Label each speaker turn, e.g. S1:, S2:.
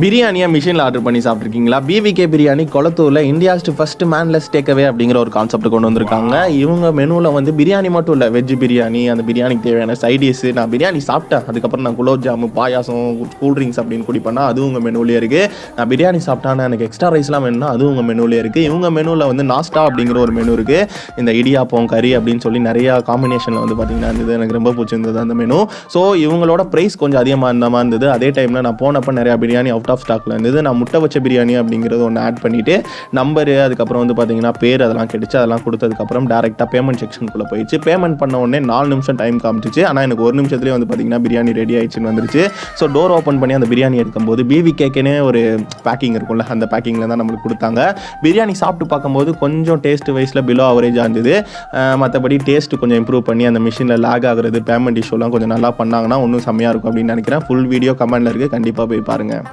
S1: பிரியாணியை மிஷினில் ஆர்டர் பண்ணி சாப்பிட்ருக்கீங்களா பிவிகே பிரியாணி கொளத்தூரில் இந்தியாஸ் ஃபர்ஸ்ட் மேன்லெஸ் டேக்அவே அப்படிங்கிற ஒரு கான்செப்ட் கொண்டு வந்திருக்காங்க. இவங்க மெனுவில் வந்து பிரியாணி மட்டும் இல்லை வெஜ் பிரியாணி அந்த பிரியாணிக்கு தேவையான சைடிஸ் நான் பிரியாணி சாப்பிட்டேன். அதுக்கப்புறம் நான் குலோப் ஜாமு பாயாசம் கூல் ட்ரிங்க்ஸ் அப்படின்னு குடிப்பேன்னா அதுவும் உங்கள் மெனுவிலே இருக்குது நான் பிரியாணி சாப்பிட்டானா எனக்கு எக்ஸ்ட்ரா ரைஸ்லாம் வேணும்னா அதுவும் உங்கள் மெனுவிலே இருக்குது இவங்க மெனுவில் வந்து நாஸ்டா அப்படிங்கிற ஒரு மெனு இருக்குது இந்த இடியாப்பம் கறி அப்படின்னு சொல்லி நிறையா காம்பினேஷனில் வந்து பார்த்தீங்கன்னா இருந்தது. எனக்கு ரொம்ப பிடிச்சிருந்தது அந்த மெனு ஸோ இவங்களோட ப்ரைஸ் கொஞ்சம் அதிகமாக இருந்த மாதிரி இருந்தது. அதே டைமில் நான் போனப்போ நிறையா பிரியாணி அவுட் ஆஃப் ஸ்டாக்ல இருந்தது. நான் முட்டை வச்ச பிரியாணி அப்படிங்கிறது ஒன்று ஆட் பண்ணிவிட்டு நம்பரு அதுக்கப்புறம் வந்து பார்த்தீங்கன்னா பேர் அதெல்லாம் கிடைச்சி அதெல்லாம் கொடுத்ததுக்கப்புறம் டேரெக்டாக பேமெண்ட் செக்ஷனுக்குள்ளே போயிடுச்சு. பேமெண்ட் பண்ண உடனே நாலு நிமிஷம் டைம் காமிச்சிச்சு. ஆனால் எனக்கு ஒரு நிமிஷத்துலேயே வந்து பார்த்தீங்கன்னா பிரியாணி ரெடி ஆயிடுச்சுன்னு வந்துருச்சு. ஸோ டோர் ஓப்பன் பண்ணி அந்த பிரியாணி எடுக்கும்போது பிவி கேக்குனே ஒரு பேக்கிங் இருக்கும்ல அந்த பேக்கிங்கில் தான் நம்மளுக்கு கொடுத்தாங்க. பிரியாணி சாப்பிட்டு பார்க்கும்போது கொஞ்சம் டேஸ்ட் வைஸில் பிலோ அவரேஜாக இருந்தது. மற்றபடி டேஸ்ட் கொஞ்சம் இம்ப்ரூவ் பண்ணி அந்த மிஷினில் லாக் ஆகுறது பேமெண்ட் இஷ்யூலாம் கொஞ்சம் நல்லா பண்ணாங்கன்னா இன்னும் செம்மையாக இருக்கும் அப்படின்னு நினைக்கிறேன். ஃபுல் வீடியோ கமெண்ட்டில் இருக்குது கண்டிப்பாக போய் பாருங்கள்